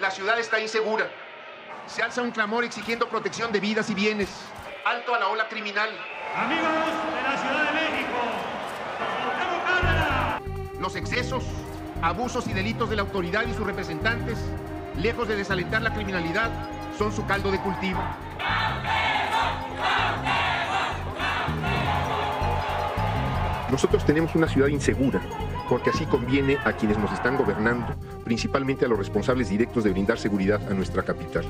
La ciudad está insegura. Se alza un clamor exigiendo protección de vidas y bienes. Alto a la ola criminal. Amigos de la Ciudad de México, Los excesos, abusos y delitos de la autoridad y sus representantes, lejos de desalentar la criminalidad, son su caldo de cultivo. Nosotros tenemos una ciudad insegura, porque así conviene a quienes nos están gobernando, principalmente a los responsables directos de brindar seguridad a nuestra capital.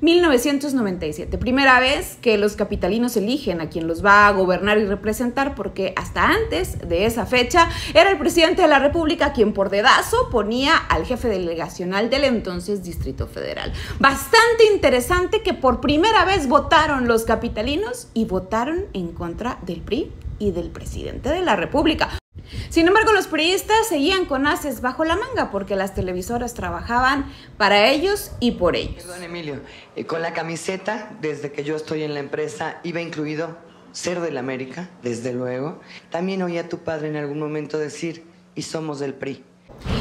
1997, primera vez que los capitalinos eligen a quien los va a gobernar y representar, porque hasta antes de esa fecha era el presidente de la República quien por dedazo ponía al jefe delegacional del entonces Distrito Federal. Bastante interesante que por primera vez votaron los capitalinos y votaron en contra del PRI y del presidente de la República. Sin embargo, los periodistas seguían con haces bajo la manga porque las televisoras trabajaban para ellos y por ellos. Perdón, Emilio, eh, con la camiseta, desde que yo estoy en la empresa, iba incluido ser del América, desde luego. También oí a tu padre en algún momento decir, y somos del PRI.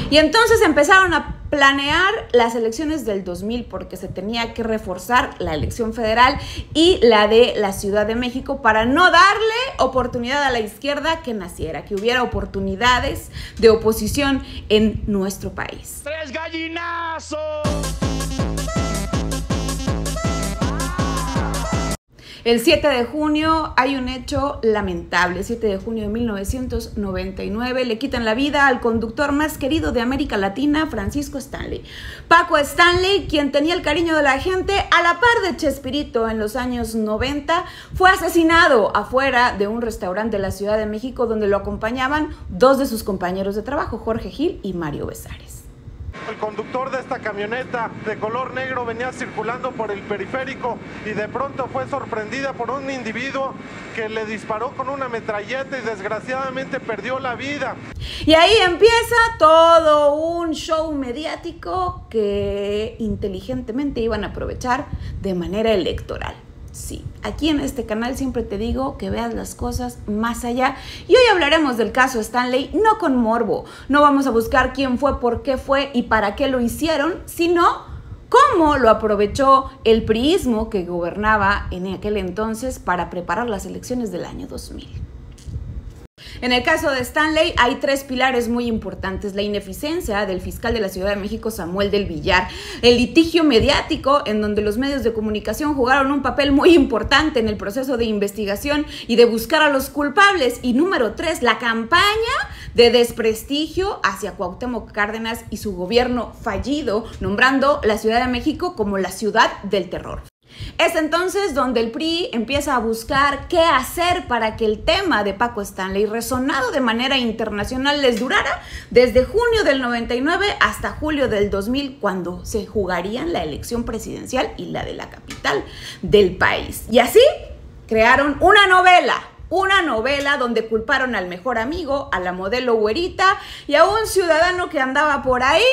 Y entonces empezaron a planear las elecciones del 2000 porque se tenía que reforzar la elección federal y la de la Ciudad de México para no darle oportunidad a la izquierda que naciera, que hubiera oportunidades de oposición en nuestro país. ¡Tres gallinazos! El 7 de junio hay un hecho lamentable. 7 de junio de 1999 le quitan la vida al conductor más querido de América Latina, Francisco Stanley. Paco Stanley, quien tenía el cariño de la gente a la par de Chespirito en los años 90, fue asesinado afuera de un restaurante de la Ciudad de México donde lo acompañaban dos de sus compañeros de trabajo, Jorge Gil y Mario Besares. El conductor de esta camioneta de color negro venía circulando por el periférico y de pronto fue sorprendida por un individuo que le disparó con una metralleta y desgraciadamente perdió la vida. Y ahí empieza todo un show mediático que inteligentemente iban a aprovechar de manera electoral. Sí, aquí en este canal siempre te digo que veas las cosas más allá. Y hoy hablaremos del caso Stanley, no con morbo. No vamos a buscar quién fue, por qué fue y para qué lo hicieron, sino cómo lo aprovechó el priismo que gobernaba en aquel entonces para preparar las elecciones del año 2000. En el caso de Stanley hay tres pilares muy importantes. La ineficiencia del fiscal de la Ciudad de México, Samuel del Villar. El litigio mediático, en donde los medios de comunicación jugaron un papel muy importante en el proceso de investigación y de buscar a los culpables. Y número tres, la campaña de desprestigio hacia Cuauhtémoc Cárdenas y su gobierno fallido, nombrando la Ciudad de México como la ciudad del terror. Es entonces donde el PRI empieza a buscar qué hacer para que el tema de Paco Stanley, resonado de manera internacional, les durara desde junio del 99 hasta julio del 2000, cuando se jugarían la elección presidencial y la de la capital del país. Y así crearon una novela, una novela donde culparon al mejor amigo, a la modelo güerita y a un ciudadano que andaba por ahí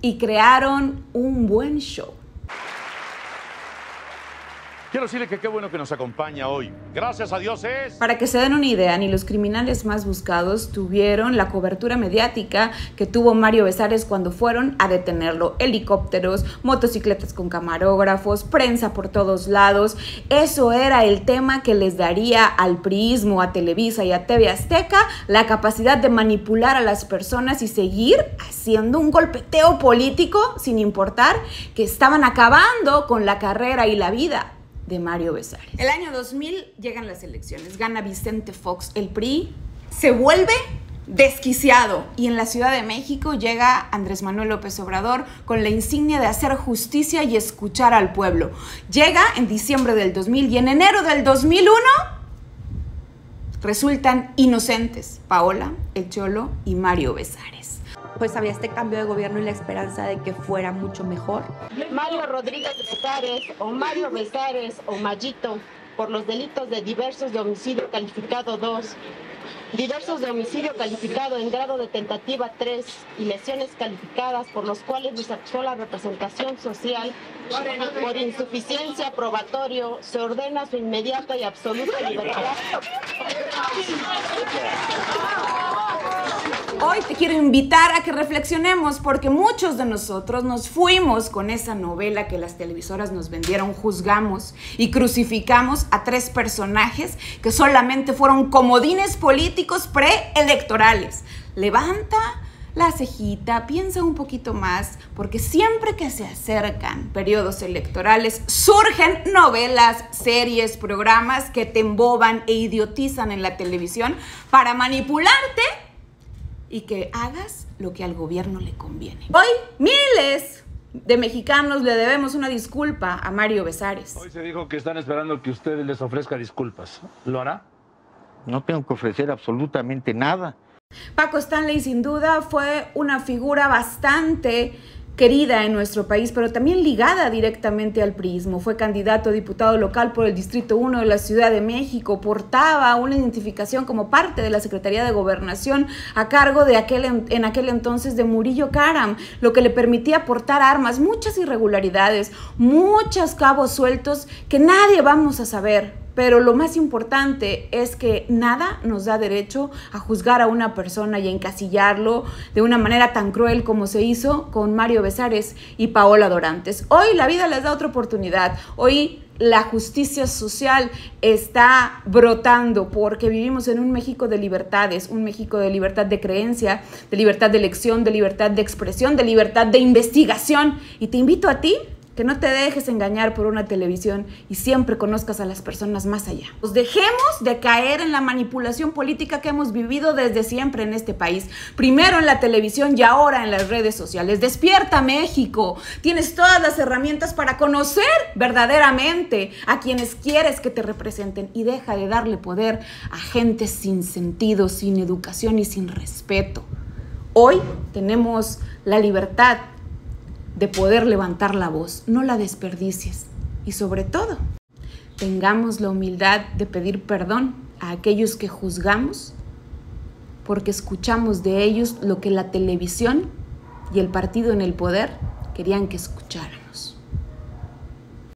y crearon un buen show. Quiero decirle que qué bueno que nos acompaña hoy. Gracias a Dios es... Para que se den una idea, ni los criminales más buscados tuvieron la cobertura mediática que tuvo Mario Besares cuando fueron a detenerlo. Helicópteros, motocicletas con camarógrafos, prensa por todos lados. Eso era el tema que les daría al priismo, a Televisa y a TV Azteca la capacidad de manipular a las personas y seguir haciendo un golpeteo político sin importar que estaban acabando con la carrera y la vida de Mario Besares. El año 2000 llegan las elecciones, gana Vicente Fox, el PRI se vuelve desquiciado y en la Ciudad de México llega Andrés Manuel López Obrador con la insignia de hacer justicia y escuchar al pueblo. Llega en diciembre del 2000 y en enero del 2001 resultan inocentes Paola, El Cholo y Mario Besares pues había este cambio de gobierno y la esperanza de que fuera mucho mejor. Mario Rodríguez Besares o Mario Besares o Mayito por los delitos de diversos de homicidio calificado 2, diversos de homicidio calificado en grado de tentativa 3 y lesiones calificadas por los cuales desactuó la representación social por insuficiencia probatorio, se ordena su inmediata y absoluta libertad. Hoy te quiero invitar a que reflexionemos porque muchos de nosotros nos fuimos con esa novela que las televisoras nos vendieron, juzgamos y crucificamos a tres personajes que solamente fueron comodines políticos preelectorales. Levanta la cejita, piensa un poquito más, porque siempre que se acercan periodos electorales, surgen novelas, series, programas que te emboban e idiotizan en la televisión para manipularte y que hagas lo que al gobierno le conviene. Hoy miles de mexicanos le debemos una disculpa a Mario Besares. Hoy se dijo que están esperando que usted les ofrezca disculpas. ¿Lo hará? No tengo que ofrecer absolutamente nada. Paco Stanley sin duda fue una figura bastante querida en nuestro país, pero también ligada directamente al prismo. Fue candidato a diputado local por el Distrito 1 de la Ciudad de México, portaba una identificación como parte de la Secretaría de Gobernación a cargo de aquel, en aquel entonces de Murillo Karam, lo que le permitía portar armas, muchas irregularidades, muchos cabos sueltos que nadie vamos a saber pero lo más importante es que nada nos da derecho a juzgar a una persona y encasillarlo de una manera tan cruel como se hizo con Mario Besares y Paola Dorantes. Hoy la vida les da otra oportunidad. Hoy la justicia social está brotando porque vivimos en un México de libertades, un México de libertad de creencia, de libertad de elección, de libertad de expresión, de libertad de investigación. Y te invito a ti que no te dejes engañar por una televisión y siempre conozcas a las personas más allá. Nos dejemos de caer en la manipulación política que hemos vivido desde siempre en este país. Primero en la televisión y ahora en las redes sociales. Despierta México. Tienes todas las herramientas para conocer verdaderamente a quienes quieres que te representen y deja de darle poder a gente sin sentido, sin educación y sin respeto. Hoy tenemos la libertad de poder levantar la voz. No la desperdicies. Y sobre todo, tengamos la humildad de pedir perdón a aquellos que juzgamos porque escuchamos de ellos lo que la televisión y el partido en el poder querían que escucharan.